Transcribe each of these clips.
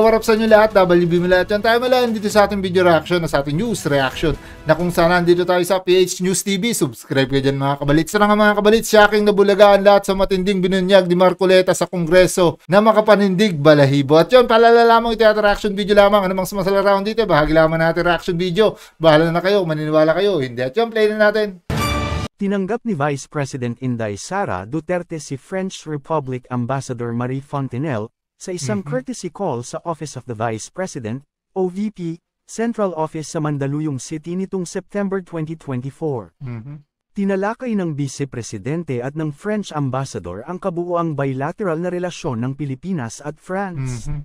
Yo, what up sa inyo lahat? WB mo yan. Tayo malaan dito sa ating video reaction na sa ating news reaction na kung saan nandito tayo sa PH News TV. Subscribe kayo dyan mga kabalits. Sana nga mga kabalits, shocking na bulagaan lahat sa matinding binunyag ni Marcoleta sa Kongreso na makapanindig balahibo. At yun, palala lamang ito at reaction video lamang. Ano mang sumasala round dito, bahagi lamang natin reaction video. Bahala na kayo, maniniwala kayo. Hindi at yun, play na natin. Tinanggap ni Vice President Inday Sara Duterte si French Republic Ambassador Marie Fontenelle sa isang courtesy call sa Office of the Vice President, OVP, Central Office sa Mandaluyong City nitong September 2024. Mhm. Tinalakay ng Vice Presidente at ng French Ambassador ang kabuuang bilateral na relasyon ng Pilipinas at France. Mhm.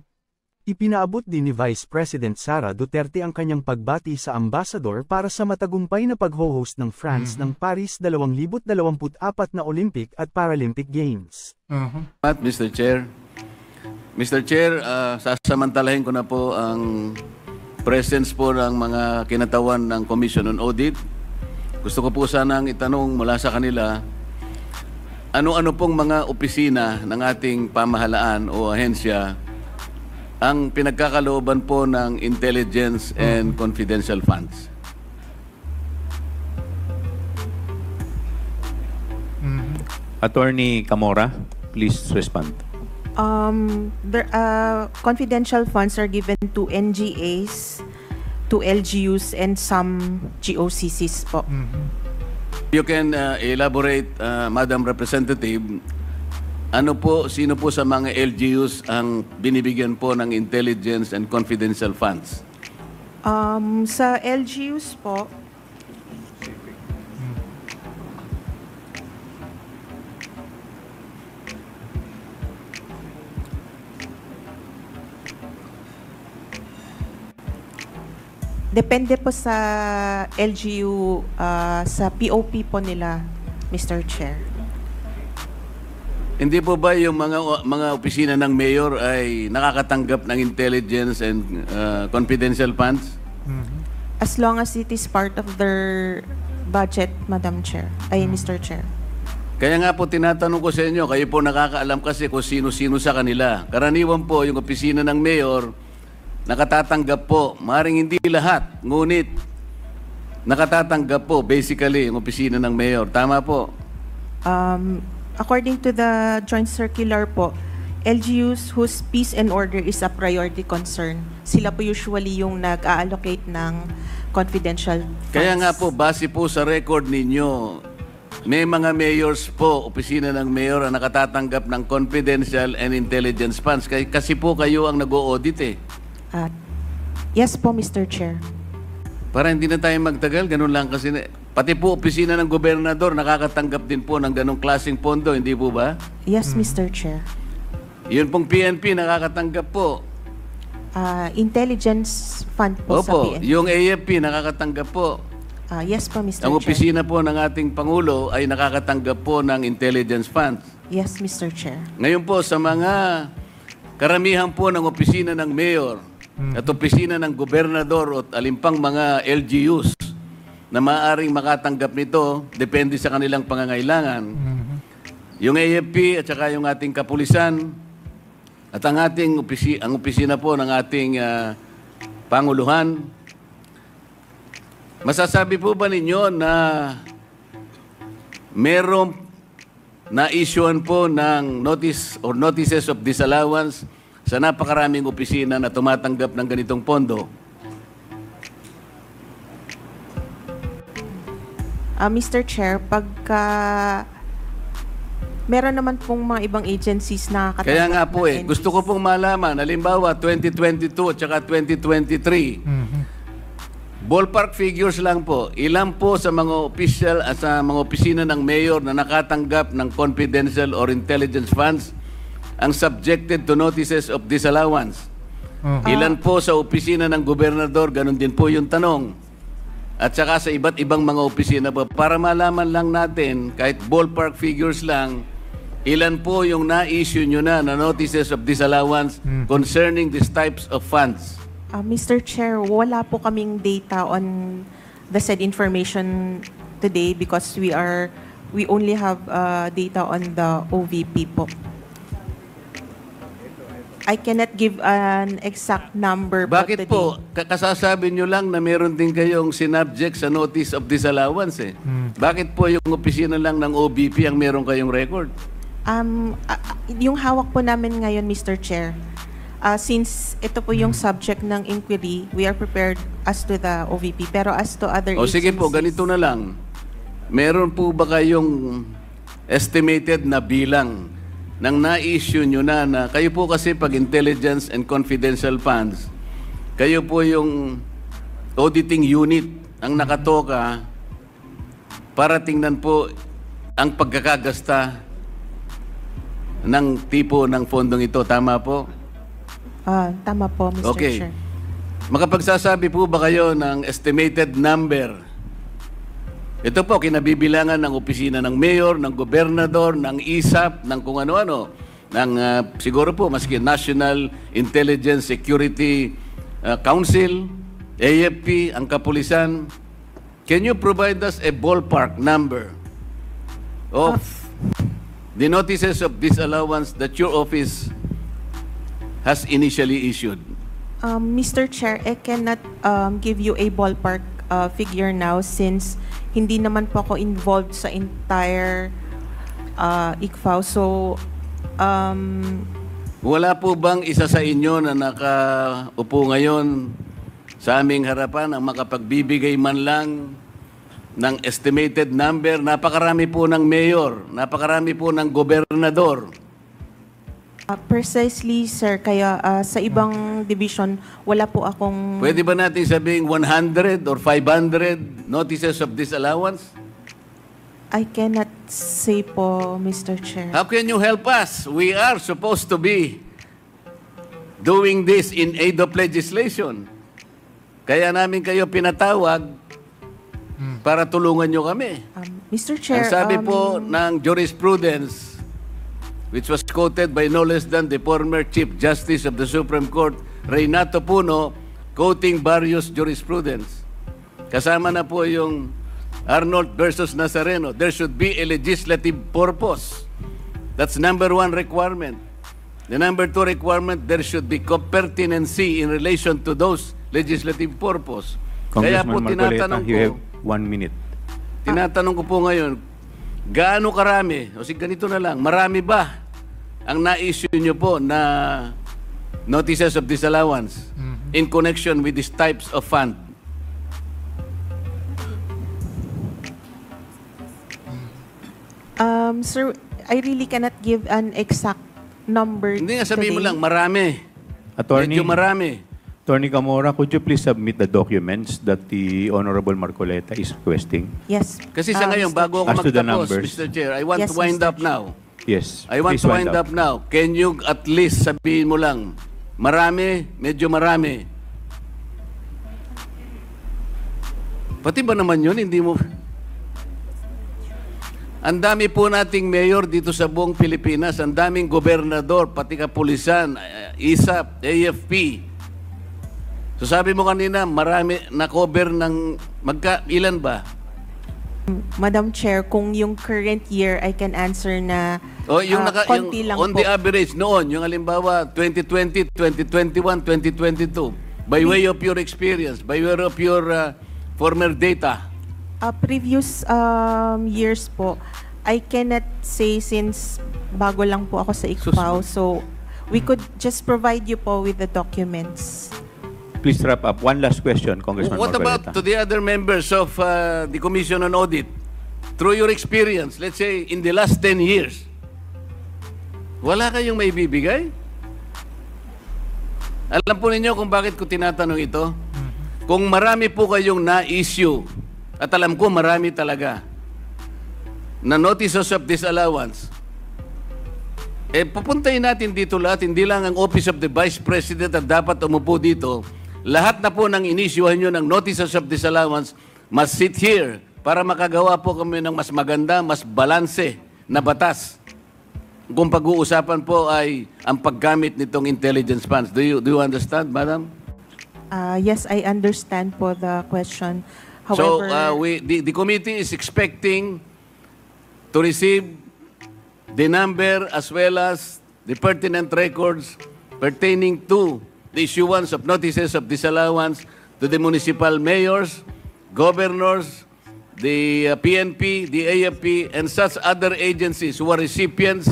Ipinaabot din ni Vice President Sara Duterte ang kanyang pagbati sa ambassador para sa matagumpay na pag-host ng France ng Paris 2024 na Olympic at Paralympic Games. Mhm. At Mr. Chair. Mr. Chair, ah, sasamantalahin ko na po ang presence po ng mga kinatawan ng Commission on Audit. Gusto ko po sanang itanong mula sa kanila, ano-ano pong mga opisina ng ating pamahalaan o ahensya ang pinagkakalooban po ng intelligence and confidential funds? Attorney Camora, please respond. Um, there, uh, confidential funds are given to NGAs, to LGUs, and some GOCCs po. You can uh, elaborate, uh, Madam Representative, ano po, sino po sa mga LGUs ang binibigyan po ng intelligence and confidential funds? Um, sa LGUs po, Depende po sa LGU, uh, sa POP po nila, Mr. Chair. Hindi po ba yung mga mga opisina ng mayor ay nakakatanggap ng intelligence and uh, confidential funds? As long as it is part of their budget, Madam Chair, ay Mr. Chair. Kaya nga po tinatanong ko sa inyo, kayo po nakakaalam kasi kung sino-sino sa kanila. Karaniwan po yung opisina ng mayor, nakatatanggap po, maring hindi lahat, ngunit nakatatanggap po basically yung opisina ng mayor. Tama po. Um, according to the joint circular po, LGUs whose peace and order is a priority concern, sila po usually yung nag-allocate ng confidential funds. Kaya nga po, base po sa record ninyo, may mga mayors po, opisina ng mayor ang nakatatanggap ng confidential and intelligence funds. Kasi po kayo ang nag-audit eh. At, yes po, Mr. Chair. Para hindi na tayo magtagal, ganun lang kasi. na- Pati po opisina ng gobernador nakakatanggap din po ng ganong klaseng pondo, hindi po ba? Yes, Mr. Chair. Yun pong PNP nakakatanggap po. Ah, intelligence fund po sa Opo, PNP. yung AFP nakakatanggap po. Ah, yes po, Mr. Ang Chair. opisina po ng ating Pangulo ay nakakatanggap po ng intelligence funds. Yes, Mr. Chair. Ngayon po sa mga karamihan po ng opisina ng mayor at opisina ng gobernador at alimpang mga LGUs na maaring makatanggap nito depende sa kanilang pangangailangan. Yung AFP at saka yung ating kapulisan at ang ating opisi, ang opisina po ng ating ah, panguluhan. Masasabi po ba ninyo na merong na-issuean po ng notice or notices of disallowance sa napakaraming opisina na tumatanggap ng ganitong pondo? Ah, Mr. Chair, pagka meron naman pong mga ibang agencies na katanggap Kaya nga po eh, gusto ko pong malaman, halimbawa 2022 at saka 2023, ballpark figures lang po, ilan po sa mga official at sa mga opisina ng mayor na nakatanggap ng confidential or intelligence funds ang subjected to notices of disallowance? Ilan po sa opisina ng gobernador, ganun din po yung tanong. At saka sa iba't ibang mga opisina po, para malaman lang natin, kahit ballpark figures lang, ilan po yung na-issue nyo na na notices of disallowance concerning these types of funds? Ah, Mr. Chair, wala po kaming data on the said information today because we are we only have uh, data on the OVP po. I cannot give an exact number po Bakit today. po? Ka- Kasasabi nyo lang na meron din kayong sinubject sa notice of disallowance eh. Bakit po yung opisina lang ng OBP ang meron kayong record? Um, ah, ah, yung hawak po namin ngayon, Mr. Chair, ah, since ito po yung subject ng inquiry, we are prepared as to the OVP. Pero as to other O sige po, agencies- ganito na lang. Meron po ba kayong estimated na bilang ng na-issue nyo na na kayo po kasi pag intelligence and confidential funds, kayo po yung auditing unit ang nakatoka para tingnan po ang pagkakagasta ng tipo ng fondong ito. Tama po? Ah, tama po, Mr. Okay. Chair. Makapagsasabi po ba kayo ng estimated number? Ito po, kinabibilangan ng opisina ng mayor, ng gobernador, ng ISAP, ng kung ano-ano. Ng, ah, siguro po, maski National Intelligence Security ah, Council, AFP, ang kapulisan. Can you provide us a ballpark number of the notices of disallowance that your office has initially issued? Um, Mr. Chair, I cannot um, give you a ballpark uh, figure now since hindi naman po ako involved sa entire uh, ICFAO. So, um, Wala po bang isa sa inyo na nakaupo ngayon sa aming harapan ang makapagbibigay man lang ng estimated number? Napakarami po ng mayor, napakarami po ng gobernador. Uh, precisely, sir, kaya uh, sa ibang division, wala po akong... Pwede ba natin sabing 100 or 500 notices of disallowance? I cannot say po, Mr. Chair. How can you help us? We are supposed to be doing this in aid of legislation. Kaya namin kayo pinatawag para tulungan nyo kami. Um, Mr. Chair, Ang sabi um, po ng jurisprudence, which was quoted by no less than the former Chief Justice of the Supreme Court, Reynato Puno, quoting various jurisprudence. Kasama na po yung Arnold versus Nazareno. There should be a legislative purpose. That's number one requirement. The number two requirement, there should be pertinency in relation to those legislative purpose. Kaya po tinatanong you ko, have one minute. Tinatanong ko po ngayon, gaano karami, o sige ganito na lang, marami ba ang na-issue nyo po na notices of disallowance in connection with these types of fund? Um, sir, I really cannot give an exact number Hindi nga sabihin mo today. lang, marami. Attorney, Medyo marami. Attorney Camora, could you please submit the documents that the Honorable Marcoleta is requesting? Yes. Kasi sa uh, ngayon, bago ako As magtapos. Mr. Chair, I want Yes, to wind Mr. up now. Yes, I want to wind up now. Can you at least sabihin mo lang, marami, medyo marami. Pati ba naman yun, hindi mo... Ang dami po nating mayor dito sa buong Pilipinas, ang daming gobernador, pati kapulisan, eh, ISAP, AFP. So sabi mo kanina, marami na-cover ng... Magka, ilan ba? Madam Chair, kung yung current year, I can answer na O yung, ah, naka, yung konti lang on po. the average noon, yung halimbawa 2020, 2021, 2022, by way of your experience, by way of your uh, former data, Uh, previous um, years po, I cannot say since bago lang po ako sa ICPAO. So, we could just provide you po with the documents. Please wrap up. One last question, Congressman what Marcoleta. about to the other members of uh, the Commission on Audit? Through your experience, let's say in the last 10 years, wala kayong may bibigay? Alam po ninyo kung bakit ko tinatanong ito? Kung marami po kayong na-issue, at alam ko marami talaga, na notices of disallowance, eh pupuntahin natin dito lahat, hindi lang ang Office of the Vice President at dapat umupo dito. Lahat na po ng inisyuhan nyo ng notices of disallowance must sit here para makagawa po kami ng mas maganda, mas balanse na batas. Kung pag-uusapan po ay ang paggamit nitong intelligence funds. Do you, do you understand, Madam? Uh, yes, I understand po the question. so, However, uh, we, the, the committee is expecting to receive the number as well as the pertinent records pertaining to the issuance of notices of disallowance to the municipal mayors, governors, the uh, PNP, the AFP, and such other agencies who are recipients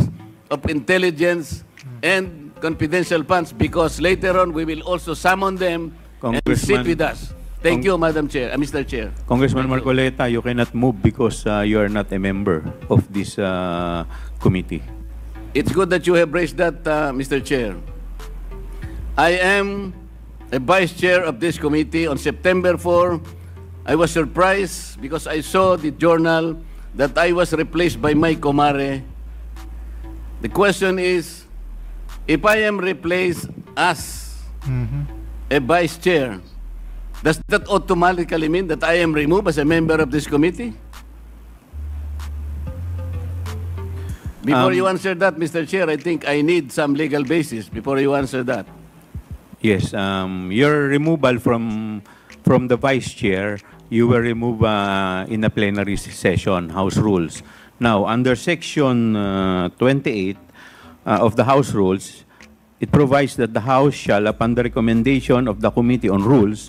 of intelligence and confidential funds because later on we will also summon them and sit with us. Thank Cong- you, Madam Chair, uh, Mr. Chair. Congressman Marcoleta, you cannot move because uh, you are not a member of this uh, committee. It's good that you have raised that, uh, Mr. Chair. I am a vice chair of this committee. On September 4, I was surprised because I saw the journal that I was replaced by my comare. The question is, if I am replaced as a vice chair, does that automatically mean that I am removed as a member of this committee? Before Um, you answer that, Mr. Chair, I think I need some legal basis before you answer that. Yes, um, your removal from from the vice chair, you were removed uh, in a plenary session, House Rules. Now, under Section uh, 28 uh, of the House Rules, it provides that the House shall, upon the recommendation of the Committee on Rules,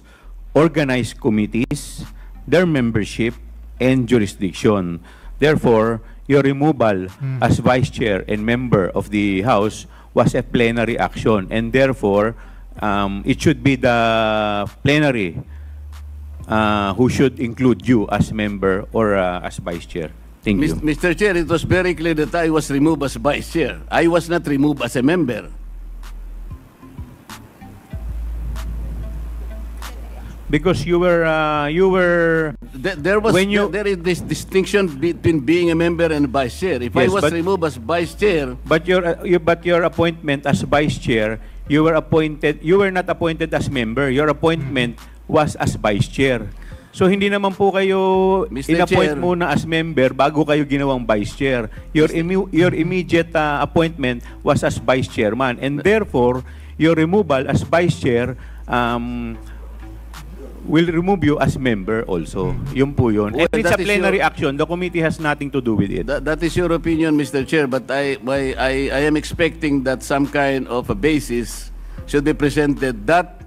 organize committees, their membership, and jurisdiction. Therefore, your removal as vice chair and member of the House was a plenary action, and therefore, um, it should be the plenary uh, who should include you as member or uh, as vice chair. Thank Mis- you. Mr. Chair, it was very clear that I was removed as vice chair. I was not removed as a member. Because you were uh, you were There, there was When you- there is this distinction between being a member and vice chair. If I Yes, was but- removed as vice chair, But your, uh, you, but your appointment as vice chair, you were appointed, you were not appointed as member. Your appointment was as vice chair. So hindi naman po kayo Mr. inappoint Chair. muna as member bago kayo ginawang vice chair. Your immu- your immediate uh, appointment was as vice chairman and therefore your removal as vice chair um, will remove you as member also. Yun po yun. Well, and it's a that is plenary your- action. The committee has nothing to do with it. that, that is your opinion, Mr. Chair, but I, I, I, I am expecting that some kind of a basis should be presented that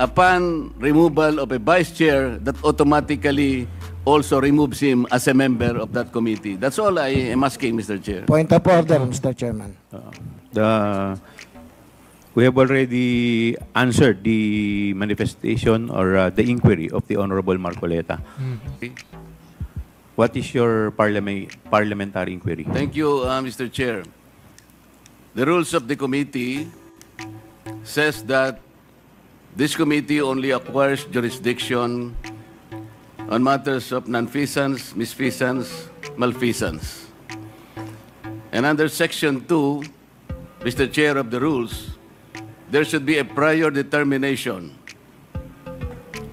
upon removal of a vice chair, that automatically also removes him as a member of that committee. That's all I am asking, Mr. Chair. Point of order, Mr. Chairman. the we have already answered the manifestation or uh, the inquiry of the Honorable Marcoleta. What is your parliament, parliamentary inquiry? Thank you, uh, Mr. Chair. The rules of the committee says that this committee only acquires jurisdiction on matters of nonfeasance, misfeasance, malfeasance. And under Section 2, Mr. Chair of the rules, there should be a prior determination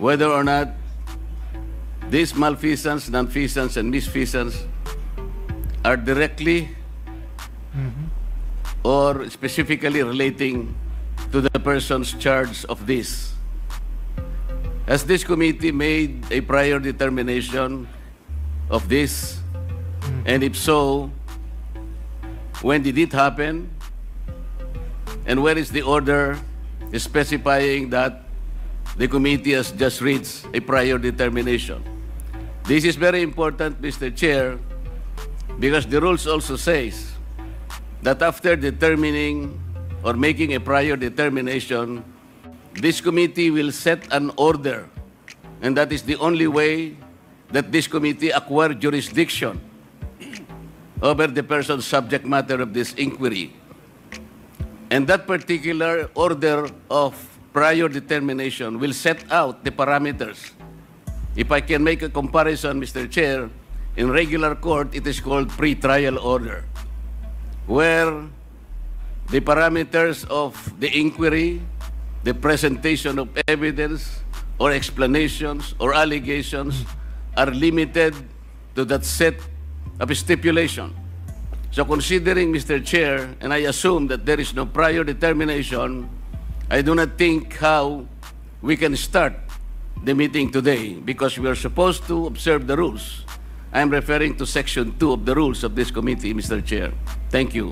whether or not these malfeasance, nonfeasance, and misfeasance are directly mm-hmm. or specifically relating to the persons charged of this. Has this committee made a prior determination of this? Mm-hmm. And if so, when did it happen? And where is the order specifying that the committee has just reached a prior determination? This is very important, Mr. Chair, because the rules also says that after determining or making a prior determination, this committee will set an order. And that is the only way that this committee acquire jurisdiction over the person's subject matter of this inquiry. And that particular order of prior determination will set out the parameters. If I can make a comparison, Mr. Chair, in regular court, it is called pre-trial order, where the parameters of the inquiry, the presentation of evidence or explanations or allegations are limited to that set of stipulation. So considering, Mr. Chair, and I assume that there is no prior determination, I do not think how we can start the meeting today because we are supposed to observe the rules. I am referring to Section 2 of the rules of this committee, Mr. Chair. Thank you.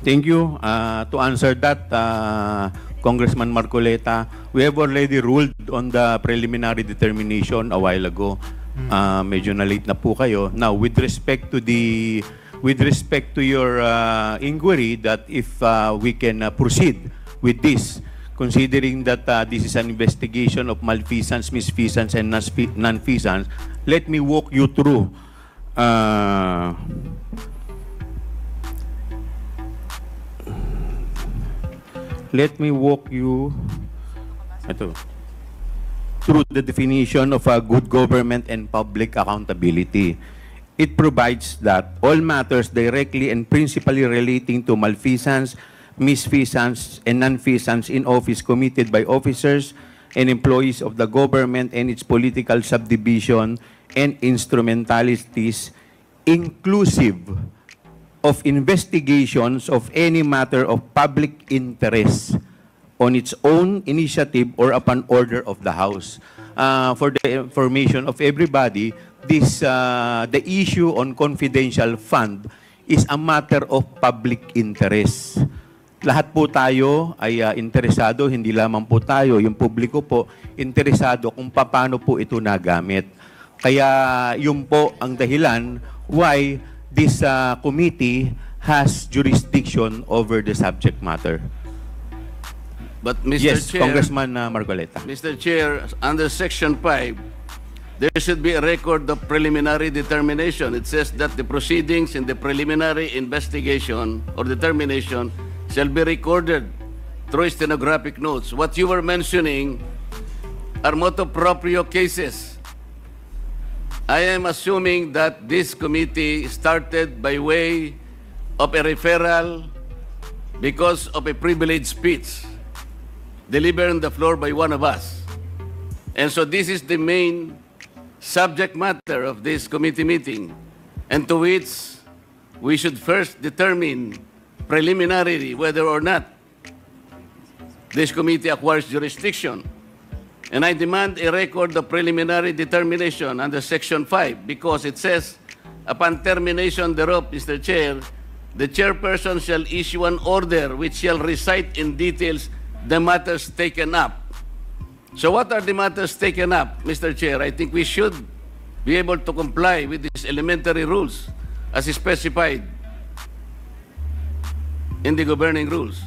Thank you. Uh, to answer that, uh, Congressman Marcoleta, we have already ruled on the preliminary determination a while ago. Uh, medyo na late na po kayo. Now, with respect to the with respect to your uh, inquiry that if uh, we can uh, proceed with this, considering that uh, this is an investigation of malfeasance, misfeasance, and non-fe- non-feasance, let me walk you through uh, let me walk you ito, through the definition of a good government and public accountability. It provides that all matters directly and principally relating to malfeasance, misfeasance, and nonfeasance in office committed by officers and employees of the government and its political subdivision and instrumentalities inclusive of investigations of any matter of public interest on its own initiative or upon order of the House. Uh, for the information of everybody, this uh, the issue on confidential fund is a matter of public interest. Lahat po tayo ay uh, interesado, hindi lamang po tayo, yung publiko po, interesado kung paano po ito nagamit. Kaya yun po ang dahilan why this uh, committee has jurisdiction over the subject matter. But Mr. yes, Chair, Congressman uh, Marcoleta. Mr. Chair, under Section 5, there should be a record of preliminary determination. It says that the proceedings in the preliminary investigation or determination shall be recorded through stenographic notes. What you were mentioning are motu proprio cases. I am assuming that this committee started by way of a referral because of a privileged speech delivered on the floor by one of us. And so this is the main subject matter of this committee meeting, and to which we should first determine preliminarily whether or not this committee acquires jurisdiction. And I demand a record of preliminary determination under Section 5 because it says, upon termination thereof, Mr. Chair, the chairperson shall issue an order which shall recite in details the matters taken up. So what are the matters taken up, Mr. Chair? I think we should be able to comply with these elementary rules as specified in the governing rules.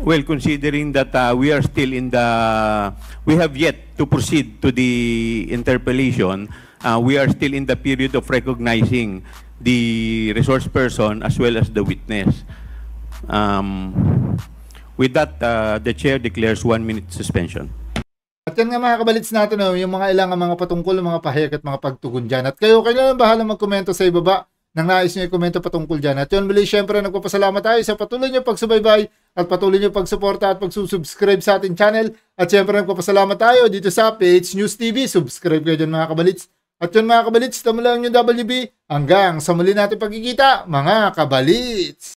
Well, considering that uh, we are still in the, we have yet to proceed to the interpellation, uh, we are still in the period of recognizing the resource person as well as the witness. Um, with that, uh, the chair declares one minute suspension. At yan nga mga kabalits natin, oh, yung mga ilang mga patungkol, mga pahayag at mga pagtugon dyan. At kayo, kayo lang bahala magkomento sa ibaba nang nais nyo i-komento patungkol dyan. At yun, muli, syempre, nagpapasalamat tayo sa patuloy nyo pagsubaybay at patuloy nyo pagsuporta at pagsusubscribe sa ating channel. At syempre, nagpapasalamat tayo dito sa PH News TV. Subscribe kayo dyan mga kabalits. At yun mga kabalits, tamo lang yung WB. Hanggang sa muli natin pagkikita, mga kabalits!